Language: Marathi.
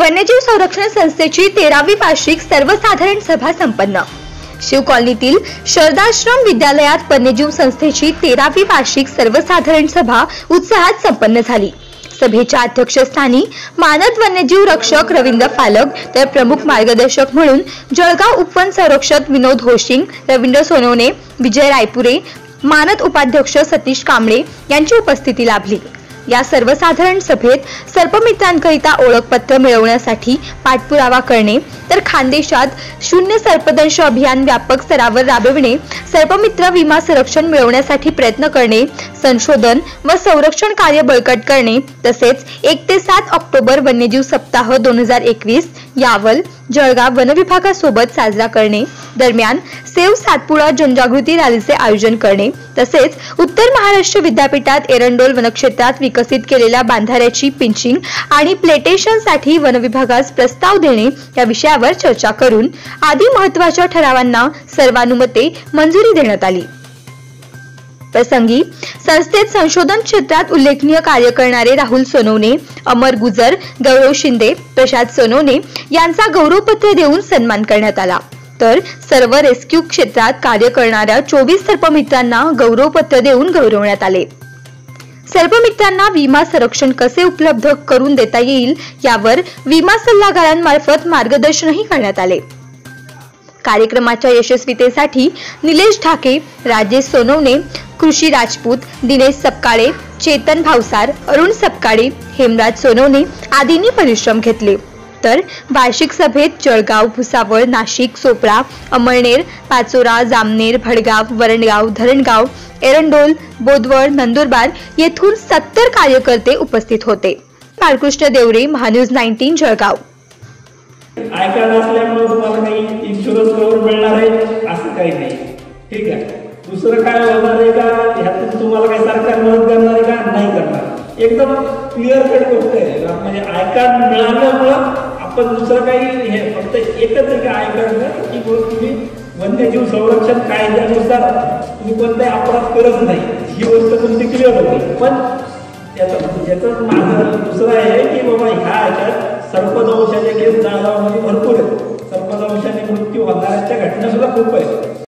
वन्यजीव संरक्षण संस्थेची तेरावी वार्षिक सर्वसाधारण सभा संपन्न. शिव कॉलनीतील शरदाश्रम विद्यालयात वन्यजीव संस्थेची तेरावी वार्षिक सर्वसाधारण सभा उत्साहात संपन्न झाली. सभेच्या अध्यक्षस्थानी मानद वन्यजीव रक्षक रवींद्र फालक तर प्रमुख मार्गदर्शक म्हणून जळगाव उपवन संरक्षक विनोद होशिंग रवींद्र सोनवणे विजय रायपुरे मानद उपाध्यक्ष सतीश कांबळे यांची उपस्थिती लाभली. या सर्वसाधारण सभेत सर्पमित्रांकरिता ओळखपत्र मिळवण्यासाठी पाठपुरावा करणे तर खानदेशात शून्य सर्पदंश अभियान व्यापक स्तरावर राबविणे सर्पमित्र विमा संरक्षण मिळवण्यासाठी प्रयत्न करणे संशोधन व संरक्षण कार्य बळकट करणे तसेच एक ते सात ऑक्टोबर वन्यजीव सप्ताह दोन हजार एकवीस यावल जळगाव वनविभागासोबत साजरा करणे दरम्यान सेव सातपुडा जनजागृती रॅलीचे आयोजन करणे तसेच उत्तर महाराष्ट्र विद्यापीठात एरंडोल वनक्षेत्रात विकसित केलेल्या बांधाऱ्याची पिंचिंग आणि प्लेटेशनसाठी वनविभागास प्रस्ताव देणे या विषयावर चर्चा करून आदी महत्त्वाच्या ठरावांना सर्वानुमते मंजुरी देण्यात आली. प्रसंगी संस्थेत संशोधन क्षेत्रात उल्लेखनीय कार्य करणारे राहुल सोनवणे अमर गुजर गौरव शिंदे प्रशांत सोनवणे यांचा गौरवपत्र देऊन सन्मान करण्यात आला. तर सर्व रेस्क्यू क्षेत्रात कार्य करणाऱ्या चोवीस सर्पमित्रांना गौरवपत्र देऊन गौरवण्यात आले. सर्पमित्रांना विमा संरक्षण कसे उपलब्ध करून देता येईल यावर विमा सल्लागारांमार्फत मार्गदर्शनही करण्यात आले. कार्यक्रमाच्या यशस्वीतेसाठी निलेश ठाके राजेश सोनवणे कृषी राजपूत दिनेश सपकाळे चेतन भावसार अरुण सपकाळे हेमराज सोनवणे आदींनी परिश्रम घेतले. तर वार्षिक सभेत जळगाव भुसावळ नाशिक सोपळा अमळनेर पाचोरा जामनेर भडगाव वरणगाव धरणगाव एरंडोल बोदवड नंदुरबार येथून सत्तर कार्यकर्ते उपस्थित होते. बाळकृष्ण देवरे महान्यूज नाईन्टीन जळगाव. दुसरं काय होणार आहे का? ह्यातून तुम्हाला काही सरकार मदत करणार आहे का? नाही करणार. एकदम क्लिअर कट गोष्ट आहे. म्हणजे आयकार मिळाल्यामुळं आपण दुसरं काही हे फक्त एकच आहे का आय की गोष्ट तुम्ही वन्यजीव संरक्षण कायद्यानुसार तुम्ही कोणताही अपराध करत नाही. ही गोष्ट तुमची क्लिअर होती. पण त्याचं ज्याचं माझं दुसरं आहे की बाबा ह्या ह्याच्यात सर्पदंशाच्या केस जळगावमध्ये भरपूर आहेत सर्पदंशाने मृत्यू होणाऱ्याच्या घटना सुद्धा खूप आहेत.